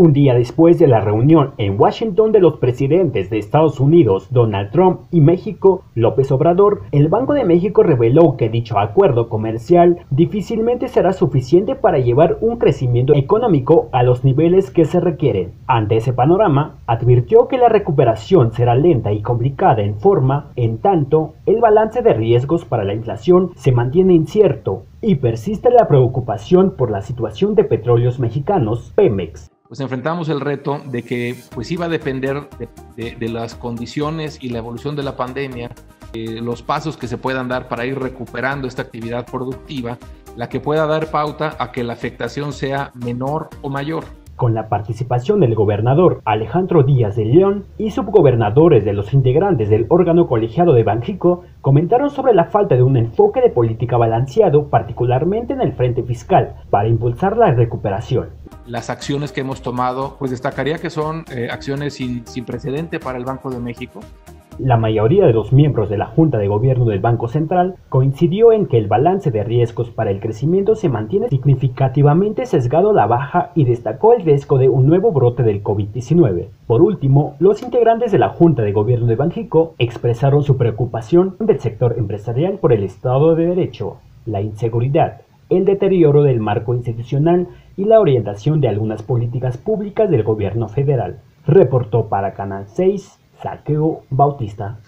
Un día después de la reunión en Washington de los presidentes de Estados Unidos, Donald Trump, y México, López Obrador, el Banco de México reveló que dicho acuerdo comercial difícilmente será suficiente para llevar un crecimiento económico a los niveles que se requieren. Ante ese panorama, advirtió que la recuperación será lenta y complicada en forma, en tanto, el balance de riesgos para la inflación se mantiene incierto y persiste la preocupación por la situación de petróleos mexicanos, Pemex pues enfrentamos el reto de que pues iba a depender de, las condiciones y la evolución de la pandemia, los pasos que se puedan dar para ir recuperando esta actividad productiva, la que pueda dar pauta a que la afectación sea menor o mayor con la participación del gobernador Alejandro Díaz de León y subgobernadores de los integrantes del órgano colegiado de Banjico, comentaron sobre la falta de un enfoque de política balanceado, particularmente en el frente fiscal, para impulsar la recuperación. Las acciones que hemos tomado, pues destacaría que son eh, acciones sin, sin precedente para el Banco de México, la mayoría de los miembros de la Junta de Gobierno del Banco Central coincidió en que el balance de riesgos para el crecimiento se mantiene significativamente sesgado a la baja y destacó el riesgo de un nuevo brote del COVID-19. Por último, los integrantes de la Junta de Gobierno de Banjico expresaron su preocupación del sector empresarial por el Estado de Derecho, la inseguridad, el deterioro del marco institucional y la orientación de algunas políticas públicas del gobierno federal. Reportó para Canal 6 Saqueo Bautista.